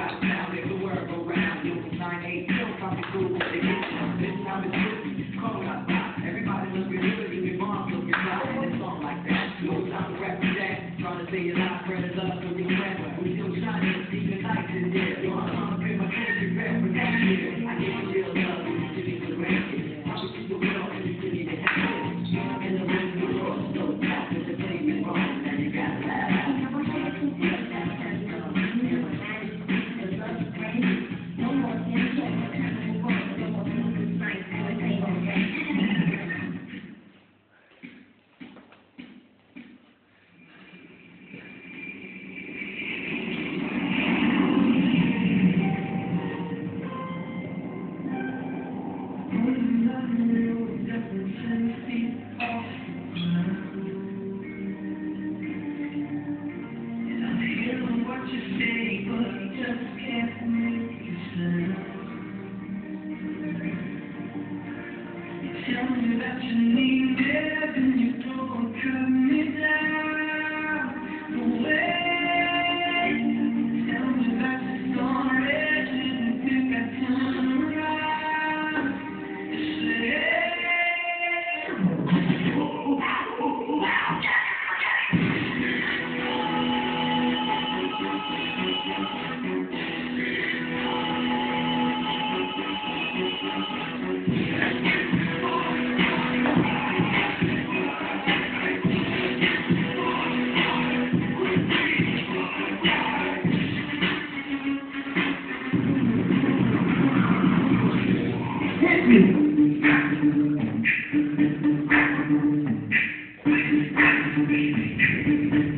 got sounded the world around you. 982, coming through with the. This time it's Lucy, call up. Everybody looking good, even moms looking fly in a song like that. No time to represent, trying to say it out, spread it up to regret. We still shining. Me that Thank you.